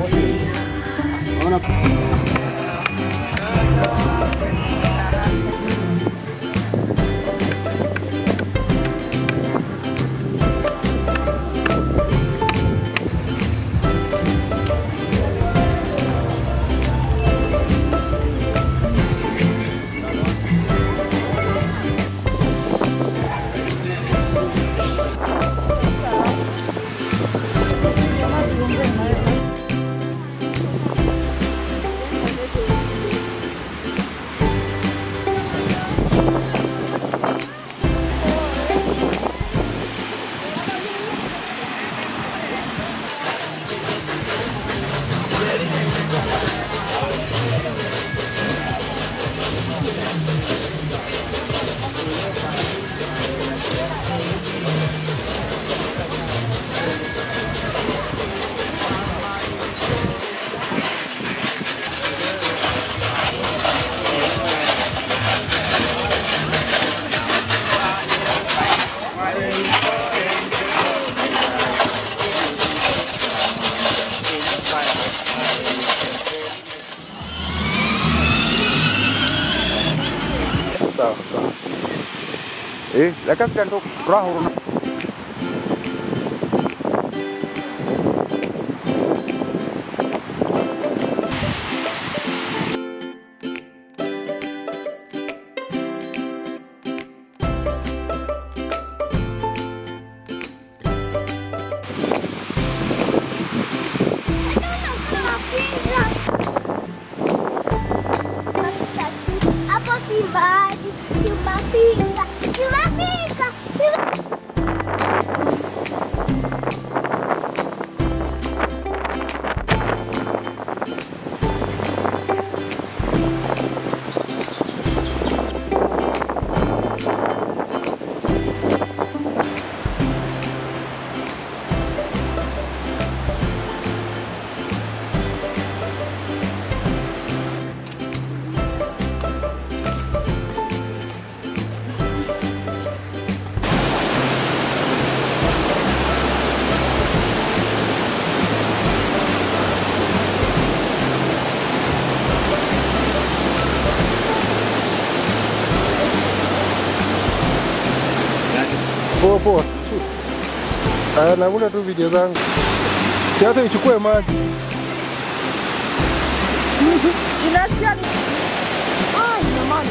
面白い。sa sa eh la kaf kan tok rahur na Thank you. Poa poa. Ah, navuta tu video zangu. Si hata ichukue maji. Unasikia ni- Ai, jamani,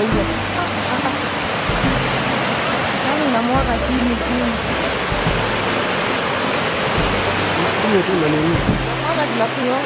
hiyo. Yaani namwaga chini chini. ती होती मनी नहीं